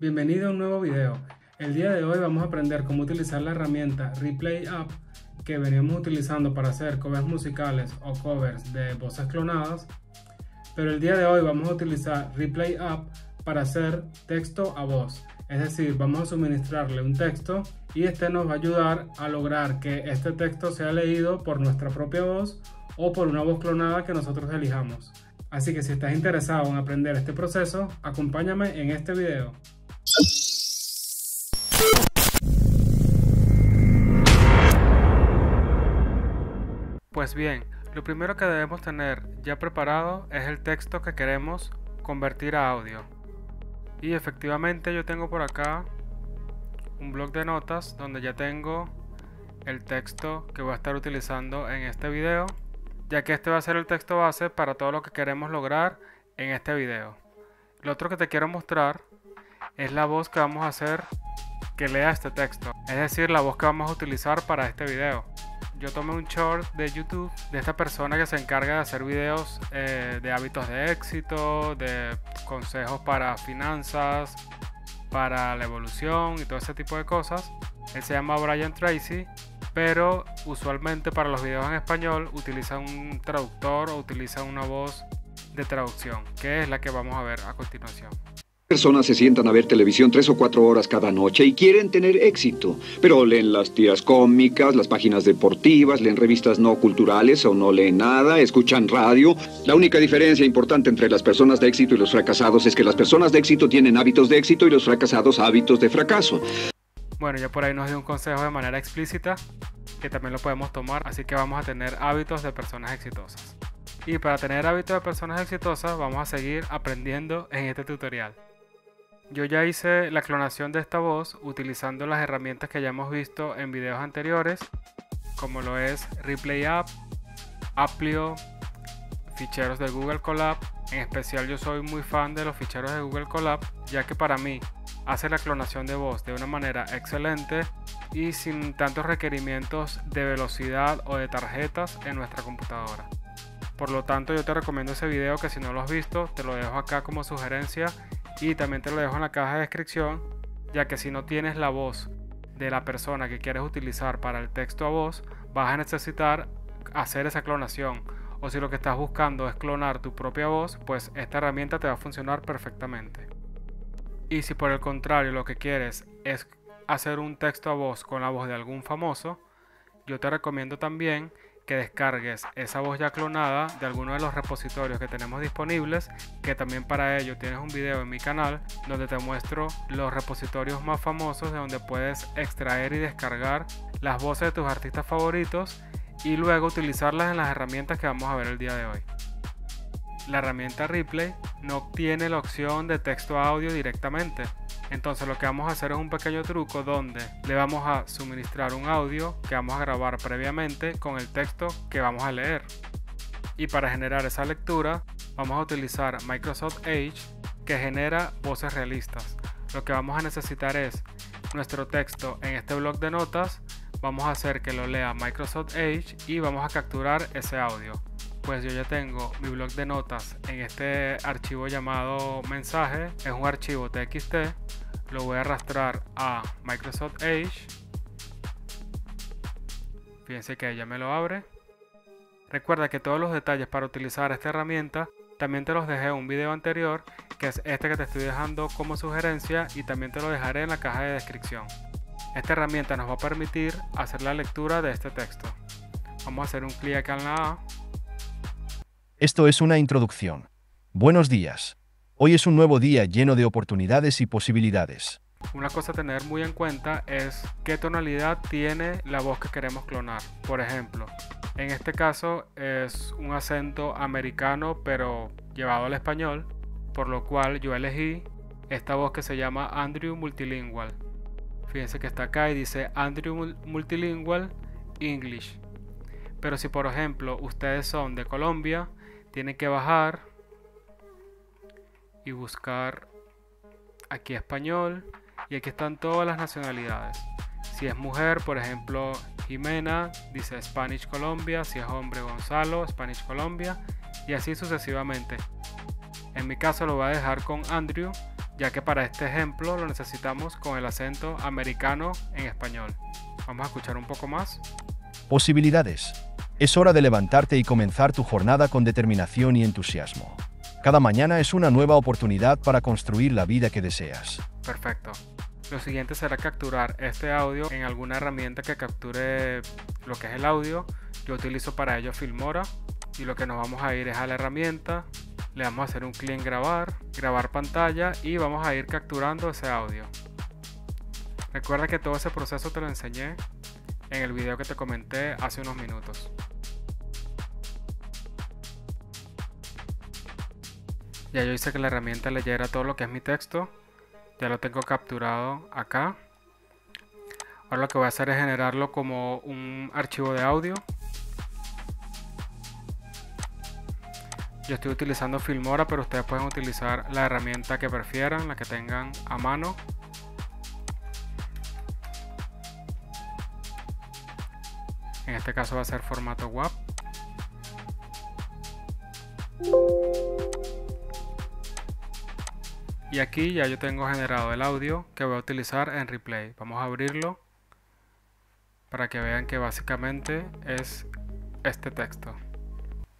Bienvenido a un nuevo video. El día de hoy vamos a aprender cómo utilizar la herramienta Replay App que veníamos utilizando para hacer covers musicales o covers de voces clonadas. Pero el día de hoy vamos a utilizar Replay App para hacer texto a voz. Es decir, vamos a suministrarle un texto y este nos va a ayudar a lograr que este texto sea leído por nuestra propia voz o por una voz clonada que nosotros elijamos. Así que si estás interesado en aprender este proceso, acompáñame en este video. Pues bien, lo primero que debemos tener ya preparado es el texto que queremos convertir a audio. Y efectivamente yo tengo por acá un blog de notas donde ya tengo el texto que voy a estar utilizando en este video, ya que este va a ser el texto base para todo lo que queremos lograr en este video. Lo otro que te quiero mostrar es la voz que vamos a hacer que lea este texto, es decir, la voz que vamos a utilizar para este video. Yo tomé un short de YouTube de esta persona que se encarga de hacer videos eh, de hábitos de éxito, de consejos para finanzas, para la evolución y todo ese tipo de cosas. Él se llama Brian Tracy, pero usualmente para los videos en español utiliza un traductor o utiliza una voz de traducción, que es la que vamos a ver a continuación personas se sientan a ver televisión tres o cuatro horas cada noche y quieren tener éxito, pero leen las tiras cómicas, las páginas deportivas, leen revistas no culturales o no leen nada, escuchan radio. La única diferencia importante entre las personas de éxito y los fracasados es que las personas de éxito tienen hábitos de éxito y los fracasados hábitos de fracaso. Bueno, ya por ahí nos dio un consejo de manera explícita que también lo podemos tomar, así que vamos a tener hábitos de personas exitosas. Y para tener hábitos de personas exitosas vamos a seguir aprendiendo en este tutorial. Yo ya hice la clonación de esta voz utilizando las herramientas que ya hemos visto en videos anteriores, como lo es Replay App, Applio, ficheros de Google Colab. En especial yo soy muy fan de los ficheros de Google Colab, ya que para mí hace la clonación de voz de una manera excelente y sin tantos requerimientos de velocidad o de tarjetas en nuestra computadora. Por lo tanto yo te recomiendo ese video que si no lo has visto te lo dejo acá como sugerencia y también te lo dejo en la caja de descripción, ya que si no tienes la voz de la persona que quieres utilizar para el texto a voz, vas a necesitar hacer esa clonación. O si lo que estás buscando es clonar tu propia voz, pues esta herramienta te va a funcionar perfectamente. Y si por el contrario lo que quieres es hacer un texto a voz con la voz de algún famoso, yo te recomiendo también que descargues esa voz ya clonada de alguno de los repositorios que tenemos disponibles, que también para ello tienes un video en mi canal donde te muestro los repositorios más famosos de donde puedes extraer y descargar las voces de tus artistas favoritos y luego utilizarlas en las herramientas que vamos a ver el día de hoy. La herramienta Replay no tiene la opción de texto a audio directamente, entonces lo que vamos a hacer es un pequeño truco donde le vamos a suministrar un audio que vamos a grabar previamente con el texto que vamos a leer. Y para generar esa lectura vamos a utilizar Microsoft Edge que genera voces realistas. Lo que vamos a necesitar es nuestro texto en este blog de notas, vamos a hacer que lo lea Microsoft Edge y vamos a capturar ese audio. Pues yo ya tengo mi blog de notas en este archivo llamado mensaje, es un archivo TXT lo voy a arrastrar a Microsoft Edge. Fíjense que ya me lo abre. Recuerda que todos los detalles para utilizar esta herramienta también te los dejé en un video anterior, que es este que te estoy dejando como sugerencia y también te lo dejaré en la caja de descripción. Esta herramienta nos va a permitir hacer la lectura de este texto. Vamos a hacer un clic acá en la A. Esto es una introducción. Buenos días. Hoy es un nuevo día lleno de oportunidades y posibilidades. Una cosa a tener muy en cuenta es qué tonalidad tiene la voz que queremos clonar. Por ejemplo, en este caso es un acento americano pero llevado al español, por lo cual yo elegí esta voz que se llama Andrew Multilingual. Fíjense que está acá y dice Andrew Multilingual English. Pero si por ejemplo ustedes son de Colombia, tienen que bajar y buscar aquí español y aquí están todas las nacionalidades. Si es mujer, por ejemplo, Jimena dice Spanish Colombia, si es hombre Gonzalo, Spanish Colombia y así sucesivamente. En mi caso lo voy a dejar con Andrew ya que para este ejemplo lo necesitamos con el acento americano en español. Vamos a escuchar un poco más. Posibilidades. Es hora de levantarte y comenzar tu jornada con determinación y entusiasmo. Cada mañana es una nueva oportunidad para construir la vida que deseas. Perfecto. Lo siguiente será capturar este audio en alguna herramienta que capture lo que es el audio. Yo utilizo para ello Filmora y lo que nos vamos a ir es a la herramienta, le vamos a hacer un clic en grabar, grabar pantalla y vamos a ir capturando ese audio. Recuerda que todo ese proceso te lo enseñé en el video que te comenté hace unos minutos. Ya yo hice que la herramienta leyera todo lo que es mi texto. Ya lo tengo capturado acá. Ahora lo que voy a hacer es generarlo como un archivo de audio. Yo estoy utilizando Filmora, pero ustedes pueden utilizar la herramienta que prefieran, la que tengan a mano. En este caso va a ser formato WAP. Y aquí ya yo tengo generado el audio que voy a utilizar en replay. Vamos a abrirlo para que vean que básicamente es este texto.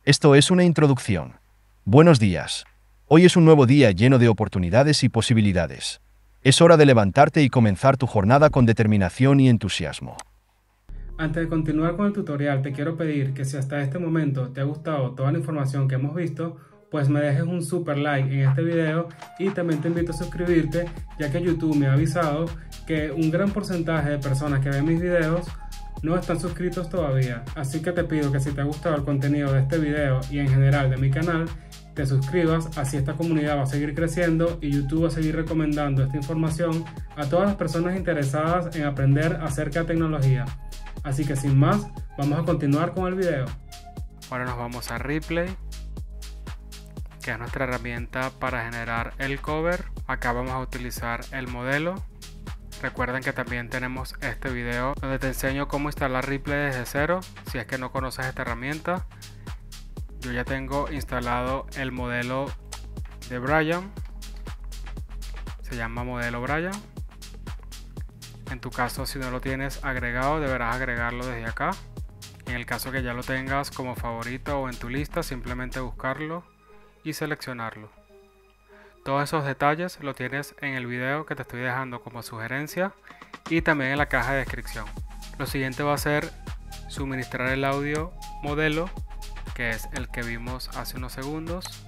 Esto es una introducción. Buenos días. Hoy es un nuevo día lleno de oportunidades y posibilidades. Es hora de levantarte y comenzar tu jornada con determinación y entusiasmo. Antes de continuar con el tutorial, te quiero pedir que si hasta este momento te ha gustado toda la información que hemos visto, pues me dejes un super like en este video y también te invito a suscribirte ya que YouTube me ha avisado que un gran porcentaje de personas que ven mis videos no están suscritos todavía. Así que te pido que si te ha gustado el contenido de este video y en general de mi canal, te suscribas, así esta comunidad va a seguir creciendo y YouTube va a seguir recomendando esta información a todas las personas interesadas en aprender acerca de tecnología. Así que sin más, vamos a continuar con el video. Ahora nos vamos a Replay que es nuestra herramienta para generar el cover. Acá vamos a utilizar el modelo. Recuerden que también tenemos este video donde te enseño cómo instalar Replay desde cero si es que no conoces esta herramienta. Yo ya tengo instalado el modelo de Brian. Se llama modelo Brian. En tu caso, si no lo tienes agregado, deberás agregarlo desde acá. En el caso que ya lo tengas como favorito o en tu lista, simplemente buscarlo y seleccionarlo. Todos esos detalles lo tienes en el video que te estoy dejando como sugerencia y también en la caja de descripción. Lo siguiente va a ser suministrar el audio modelo, que es el que vimos hace unos segundos.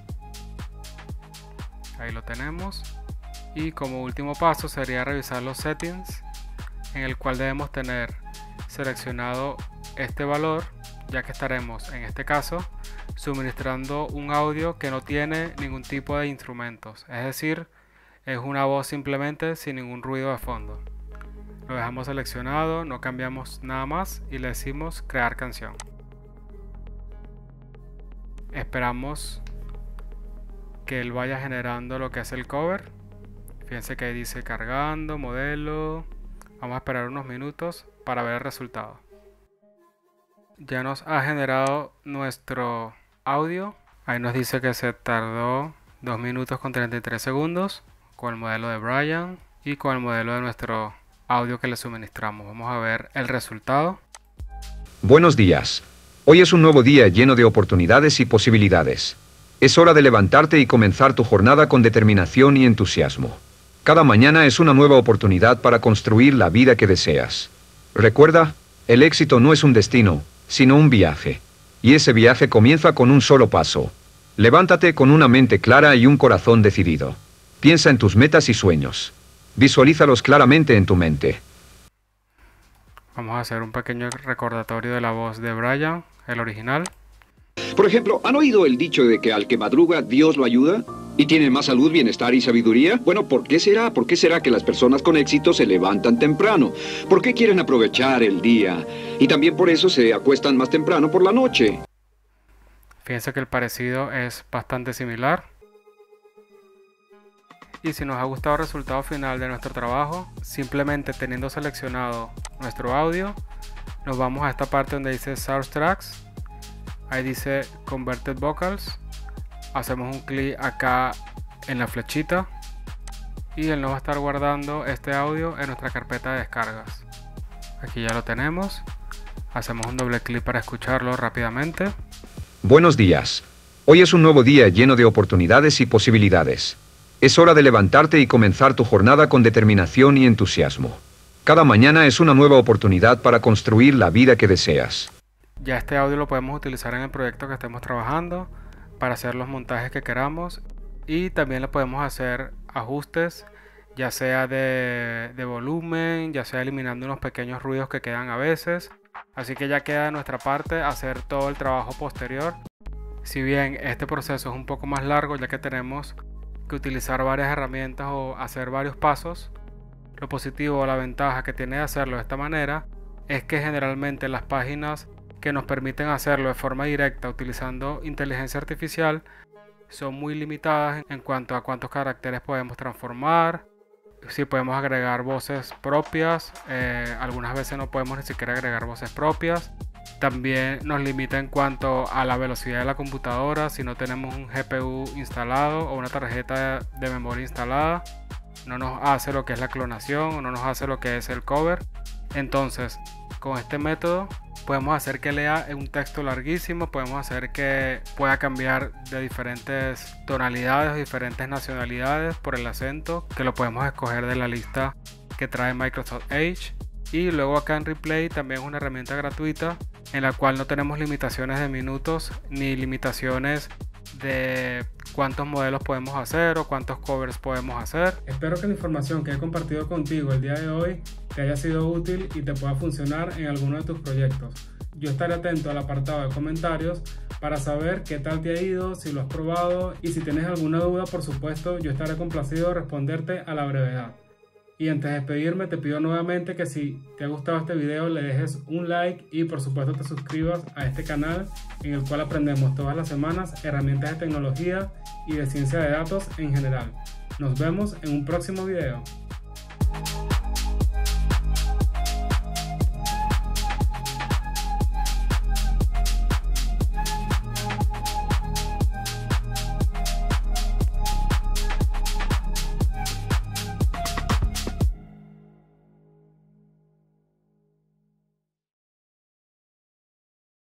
Ahí lo tenemos. Y como último paso sería revisar los settings, en el cual debemos tener seleccionado este valor, ya que estaremos en este caso suministrando un audio que no tiene ningún tipo de instrumentos, es decir, es una voz simplemente sin ningún ruido de fondo. Lo dejamos seleccionado, no cambiamos nada más y le decimos crear canción. Esperamos que él vaya generando lo que es el cover. Fíjense que ahí dice cargando, modelo. Vamos a esperar unos minutos para ver el resultado. Ya nos ha generado nuestro audio. Ahí nos dice que se tardó 2 minutos con 33 segundos con el modelo de Brian y con el modelo de nuestro audio que le suministramos. Vamos a ver el resultado. Buenos días. Hoy es un nuevo día lleno de oportunidades y posibilidades. Es hora de levantarte y comenzar tu jornada con determinación y entusiasmo. Cada mañana es una nueva oportunidad para construir la vida que deseas. Recuerda, el éxito no es un destino, sino un viaje. Y ese viaje comienza con un solo paso. Levántate con una mente clara y un corazón decidido. Piensa en tus metas y sueños. Visualízalos claramente en tu mente. Vamos a hacer un pequeño recordatorio de la voz de Brian, el original. Por ejemplo, ¿han oído el dicho de que al que madruga Dios lo ayuda? ¿Y tiene más salud, bienestar y sabiduría? Bueno, ¿por qué será? ¿Por qué será que las personas con éxito se levantan temprano? ¿Por qué quieren aprovechar el día? Y también por eso se acuestan más temprano por la noche. Fíjense que el parecido es bastante similar. Y si nos ha gustado el resultado final de nuestro trabajo, simplemente teniendo seleccionado nuestro audio, nos vamos a esta parte donde dice Source Tracks. Ahí dice Converted Vocals. Hacemos un clic acá en la flechita. y él nos va a estar guardando este audio en nuestra carpeta de descargas. Aquí ya lo tenemos. Hacemos un doble clic para escucharlo rápidamente. Buenos días. Hoy es un nuevo día lleno de oportunidades y posibilidades. Es hora de levantarte y comenzar tu jornada con determinación y entusiasmo. Cada mañana es una nueva oportunidad para construir la vida que deseas. Ya este audio lo podemos utilizar en el proyecto que estemos trabajando para hacer los montajes que queramos y también le podemos hacer ajustes ya sea de, de, volumen, ya sea eliminando unos pequeños ruidos que quedan a veces. Así que ya queda de nuestra parte hacer todo el trabajo posterior. Si bien este proceso es un poco más largo ya que tenemos que utilizar varias herramientas o hacer varios pasos, lo positivo o la ventaja que tiene de hacerlo de esta manera es que generalmente las páginas que nos permiten hacerlo de forma directa utilizando inteligencia artificial son muy limitadas en cuanto a cuántos caracteres podemos transformar, si podemos agregar voces propias, eh, algunas veces no podemos ni siquiera agregar voces propias. También nos limita en cuanto a la velocidad de la computadora, si no tenemos un GPU instalado o una tarjeta de memoria instalada, no nos hace lo que es la clonación o no nos hace lo que es el cover. Entonces, con este método podemos hacer que lea un texto larguísimo, podemos hacer que pueda cambiar de diferentes tonalidades, diferentes nacionalidades por el acento, que lo podemos escoger de la lista que trae Microsoft Edge. Y luego acá en Replay también es una herramienta gratuita en la cual no tenemos limitaciones de minutos ni limitaciones de cuántos modelos podemos hacer o cuántos covers podemos hacer. Espero que la información que he compartido contigo el día de hoy te haya sido útil y te pueda funcionar en alguno de tus proyectos. Yo estaré atento al apartado de comentarios para saber qué tal te ha ido, si lo has probado y si tienes alguna duda, por supuesto, yo estaré complacido de responderte a la brevedad. Y antes de despedirme te pido nuevamente que si te ha gustado este video le dejes un like y por supuesto te suscribas a este canal en el cual aprendemos todas las semanas herramientas de tecnología y de ciencia de datos en general. Nos vemos en un próximo video.